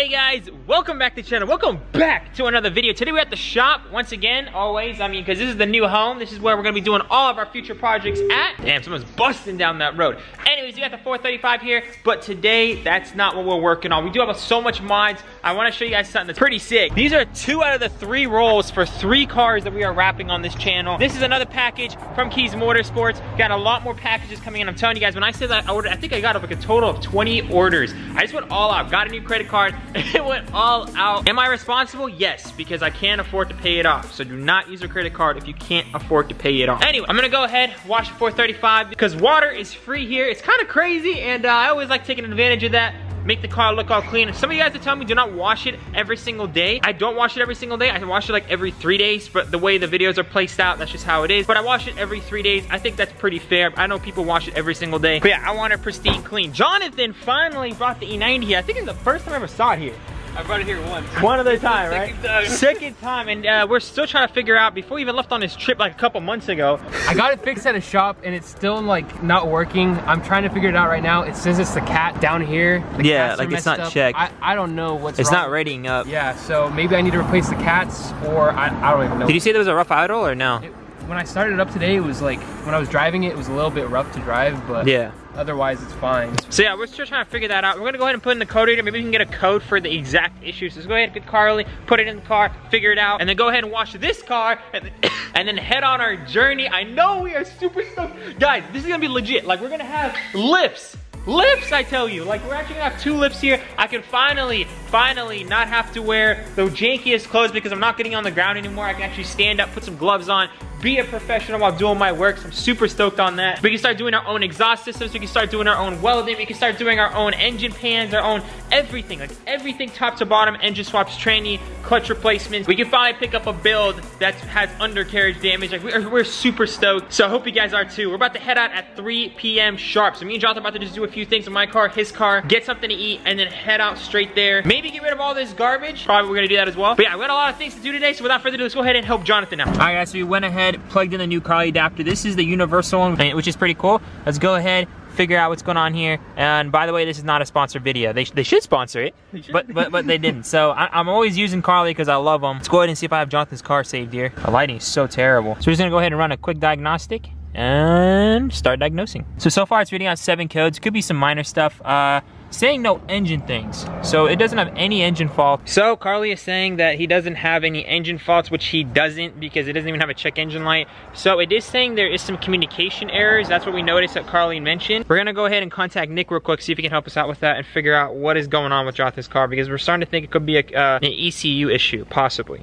Hey guys, welcome back to the channel. Welcome back to another video. Today we're at the shop once again, always. I mean, because this is the new home. This is where we're gonna be doing all of our future projects at. Damn, someone's busting down that road. Anyways, we got the 435 here, but today that's not what we're working on. We do have so much mods. I wanna show you guys something that's pretty sick. These are two out of the three rolls for three cars that we are wrapping on this channel. This is another package from Kies Motorsports. Got a lot more packages coming in. I'm telling you guys, when I say that I ordered, I think I got like a total of 20 orders. I just went all out, got a new credit card, it went all out. Am I responsible? Yes, because I can't afford to pay it off. So do not use a credit card if you can't afford to pay it off. Anyway, I'm gonna go ahead, wash the 435 because water is free here. It's kind of crazy and uh, I always like taking advantage of that make the car look all clean. Some of you guys are telling me do not wash it every single day. I don't wash it every single day. I wash it like every three days, but the way the videos are placed out, that's just how it is. But I wash it every three days. I think that's pretty fair. I know people wash it every single day. But yeah, I want it pristine clean. Jonathan finally brought the E90 here. I think it's the first time I ever saw it here. I brought it here once. One other time, right? Second time. Second time, and uh, we're still trying to figure out, before we even left on this trip like a couple months ago, I got it fixed at a shop and it's still like not working. I'm trying to figure it out right now. It says it's the cat down here. The Yeah, like it's not up. checked. I, I don't know what's It's wrong. not readying up. Yeah, so maybe I need to replace the cats or I, I don't even know. Did you say there was a rough idle or no? It- when I started up today, it was like, when I was driving it, it was a little bit rough to drive, but Yeah. otherwise it's fine. So yeah, we're still trying to figure that out. We're gonna go ahead and put in the code reader. Maybe we can get a code for the exact issue. So let's go ahead, get Carly, put it in the car, figure it out, and then go ahead and wash this car, and then, and then head on our journey. I know we are super stoked. Guys, this is gonna be legit. Like, we're gonna have lifts. Lifts, I tell you. Like, we're actually gonna have two lifts here. I can finally, finally not have to wear the jankiest clothes because I'm not getting on the ground anymore. I can actually stand up, put some gloves on, be a professional while doing my work. So I'm super stoked on that. We can start doing our own exhaust systems. We can start doing our own welding. We can start doing our own engine pans, our own everything. Like everything top to bottom, engine swaps, training, clutch replacements. We can finally pick up a build that has undercarriage damage. Like we're, we're super stoked. So I hope you guys are too. We're about to head out at 3 p.m. sharp. So me and Jonathan are about to just do a few things in my car, his car, get something to eat, and then head out straight there. Maybe get rid of all this garbage. Probably we're gonna do that as well. But yeah, we got a lot of things to do today. So without further ado, let's go ahead and help Jonathan out. All right, guys, so we went ahead, plugged in the new Carly adapter. This is the universal one, which is pretty cool. Let's go ahead, figure out what's going on here. And by the way, this is not a sponsored video. They, sh they should sponsor it, but but but they didn't. So I, am always using Carly because I love them. Let's go ahead and see if I have Jonathan's car saved here. The lighting is so terrible. So we're just gonna go ahead and run a quick diagnostic and start diagnosing. So so far it's reading out seven codes. Could be some minor stuff. Uh, saying no engine things. So it doesn't have any engine fault. So Carly is saying that he doesn't have any engine faults, which he doesn't because it doesn't even have a check engine light. So it is saying there is some communication errors. That's what we noticed that Carly mentioned. We're gonna go ahead and contact Nick real quick, see if he can help us out with that and figure out what is going on with Jonathan's car because we're starting to think it could be a, uh, an ECU issue, possibly.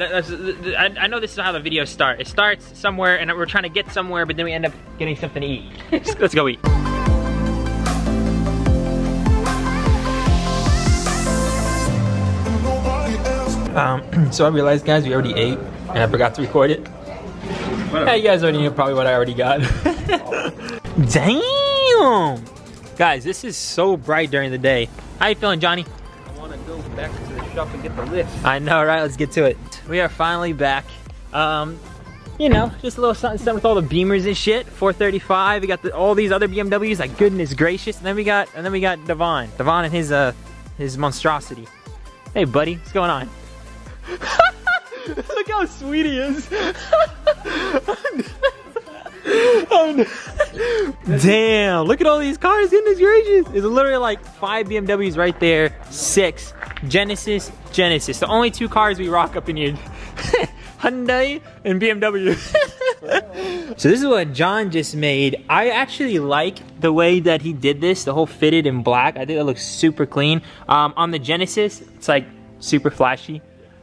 I, I know this is how the videos start. It starts somewhere and we're trying to get somewhere, but then we end up getting something to eat. Let's go eat. Um, so I realized, guys, we already ate, and I forgot to record it. Yeah, you guys already knew probably what I already got. Damn! Guys, this is so bright during the day. How you feeling, Johnny? I want to go back to the shop and get the lift. I know, right? Let's get to it. We are finally back. Um, you know, just a little something, something with all the Beamers and shit. 435. We got the, all these other BMWs. Like goodness gracious. And then we got, and then we got Devon. Devon and his uh, his monstrosity. Hey, buddy, what's going on? Look how sweet he is. Oh, no. Damn, look at all these cars, goodness gracious. It's literally like five BMWs right there, six. Genesis, Genesis. The only two cars we rock up in here. Hyundai and BMW. so this is what John just made. I actually like the way that he did this, the whole fitted in black. I think it looks super clean. Um, on the Genesis, it's like super flashy.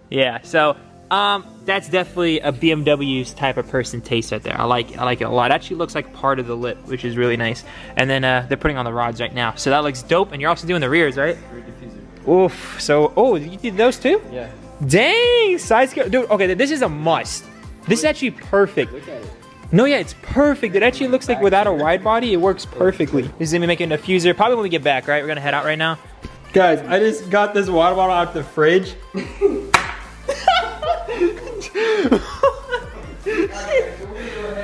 Yeah, so um, that's definitely a BMW's type of person taste right there. I like I like it a lot. It actually looks like part of the lip, which is really nice. And then uh, they're putting on the rods right now. So that looks dope. And you're also doing the rears, right? Oof. So, oh, you did those too? Yeah. Dang, side scale. Dude, okay, this is a must. This is actually perfect. Look at it. No, yeah, it's perfect. It actually looks like without a wide body, it works perfectly. This is gonna be making a diffuser probably when we get back, right? We're gonna head out right now. Guys, I just got this water bottle out of the fridge.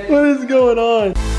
what is going on?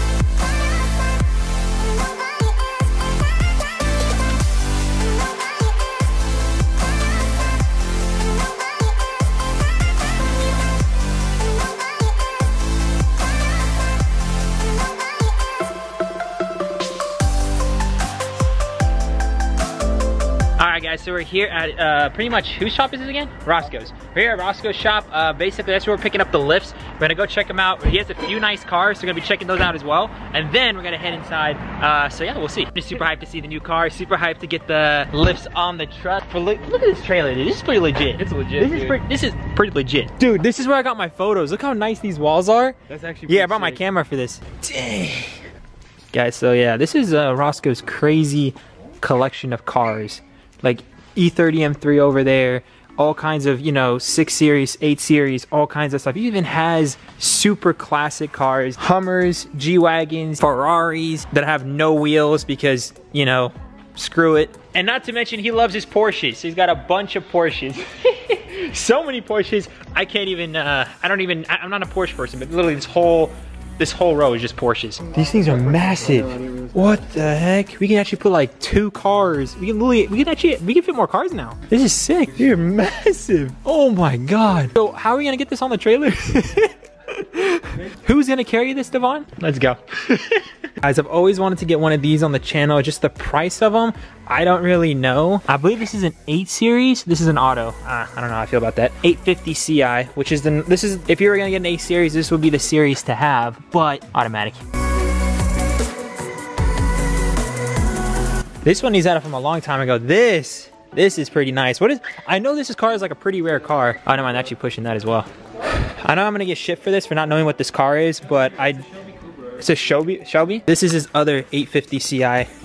So we're here at uh, pretty much, whose shop is this again? Roscoe's. We're here at Roscoe's shop. Uh, basically, that's where we're picking up the lifts. We're gonna go check him out. He has a few nice cars, so we're gonna be checking those out as well. And then we're gonna head inside. Uh, so yeah, we'll see. Just super hyped to see the new car. Super hyped to get the lifts on the truck. For look, look at this trailer, dude. This is pretty legit. It's legit, This is dude. pretty. This is pretty legit, dude. This is where I got my photos. Look how nice these walls are. That's actually Yeah, I brought my camera for this. Dang. Guys, so yeah, this is uh, Roscoe's crazy collection of cars. Like E E30 M3 over there, all kinds of, you know, 6 Series, 8 Series, all kinds of stuff. He even has super classic cars, Hummers, G-Wagons, Ferraris that have no wheels because, you know, screw it. And not to mention, he loves his Porsches. He's got a bunch of Porsches. so many Porsches, I can't even, uh, I don't even, I'm not a Porsche person, but literally this whole, this whole row is just Porsches. These things are massive. What the heck? We can actually put like two cars. We can literally, we can actually, we can fit more cars now. This is sick. They're massive. Oh my God. So how are we gonna get this on the trailer? Who's gonna carry this, Devon? Let's go. Guys, I've always wanted to get one of these on the channel. Just the price of them, I don't really know. I believe this is an 8 series. This is an auto. Uh, I don't know how I feel about that. 850 Ci, which is the, this is, if you were gonna get an 8 series, this would be the series to have, but automatic. This one he's out it from a long time ago. This, this is pretty nice. What is, I know this is car is like a pretty rare car. I don't mind actually pushing that as well. I know I'm gonna get shit for this for not knowing what this car is, but I, it's a Shelby, Shelby. This is his other 850 Ci,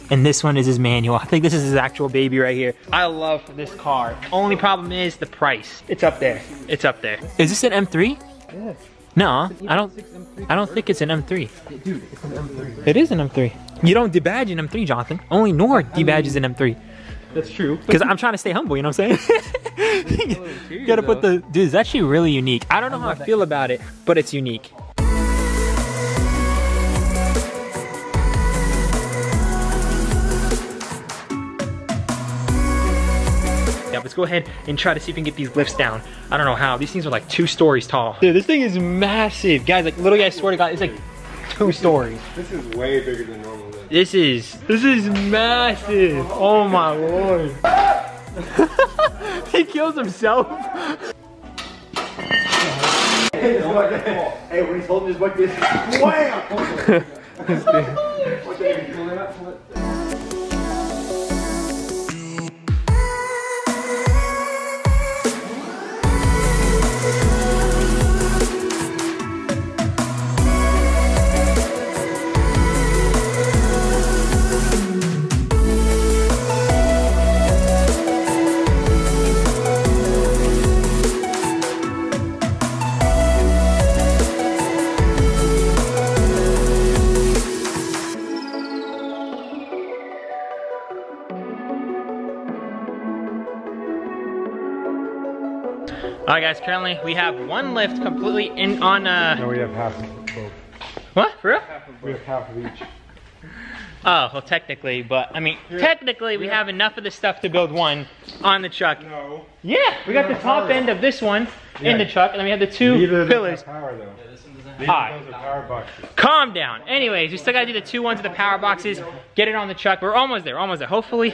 and this one is his manual. I think this is his actual baby right here. I love this car. Only problem is the price. It's up there. It's up there. Is this an M3? Yeah. No, I don't. I don't think it's an M3. Dude, it's an M3. It is an M3. You don't debadge an M3, Jonathan. Only Nour debadges an M3. That's true. Because I'm trying to stay humble, you know what I'm saying? you gotta put the. Dude, it's actually really unique. I don't know how I feel about it, but it's unique. Yeah, let's go ahead and try to see if we can get these lifts down. I don't know how. These things are like two stories tall. Dude, this thing is massive. Guys, like little guys, swear to God, it's like two stories. This is way bigger than normal. Then. This is this is massive. Oh my lord. he kills himself. Hey, when he's holding his butt, this wham! All right, guys. Currently, we have one lift completely in on. Uh, No, we have half of both. what? For real? We have half of each. Oh, well, technically, but I mean, technically, we have enough of the stuff to build one on the truck. No. Yeah, we got the top end of this one in the truck, and then we have the two Neither pillars. have power though. Alright. power boxes. Calm down. Anyways, we still gotta do the two ones of the power boxes, get it on the truck. We're almost there, almost there. Hopefully,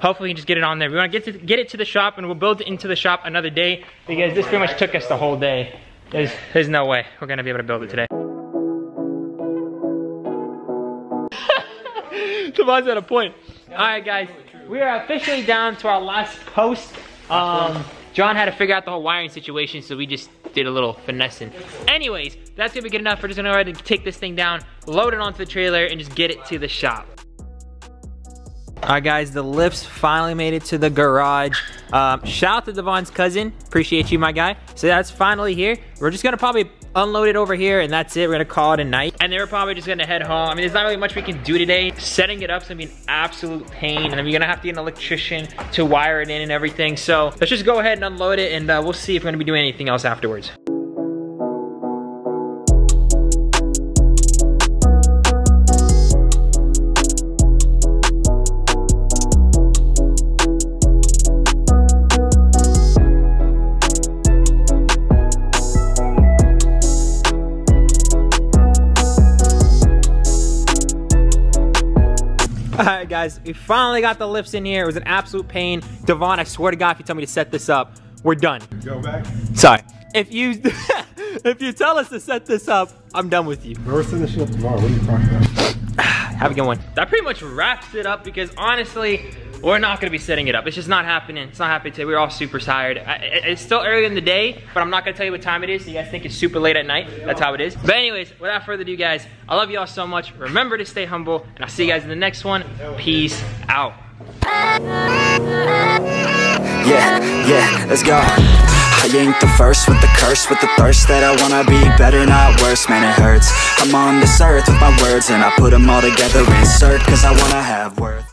hopefully we can just get it on there. We wanna get to get it to the shop and we'll build it into the shop another day because this pretty much took us the whole day. There's there's no way we're gonna be able to build it today. Devon's at a point. Alright guys, we are officially down to our last post. Um John had to figure out the whole wiring situation, so we just did a little finessing. Anyways, that's gonna be good enough. We're just gonna go ahead and take this thing down, load it onto the trailer, and just get it to the shop. All right, guys, the lifts finally made it to the garage. Um, shout out to Devon's cousin. Appreciate you, my guy. So that's finally here. We're just gonna probably unload it over here, and that's it. We're gonna call it a night. And then we're probably just gonna head home. I mean, there's not really much we can do today. Setting it up's gonna be an absolute pain, and then you're gonna have to get an electrician to wire it in and everything. So let's just go ahead and unload it, and uh, we'll see if we're gonna be doing anything else afterwards. Guys, we finally got the lifts in here. It was an absolute pain. Devon, I swear to God, if you tell me to set this up, we're done. Go back. Sorry. If you if you tell us to set this up, I'm done with you. We're finishing up tomorrow. What are you talking about? Have a good one. That pretty much wraps it up because honestly, we're not gonna be setting it up. It's just not happening. It's not happening today. We're all super tired. I, it's still early in the day, but I'm not gonna tell you what time it is. So you guys think it's super late at night. That's how it is. But anyways, without further ado, guys, I love you all so much. Remember to stay humble, and I'll see you guys in the next one. Peace out. Yeah, yeah, let's go. I ain't the first with the curse, with the thirst that I wanna be better, not worse, man, it hurts. I'm on this earth with my words, and I put them all together, insert, cause I wanna have worth.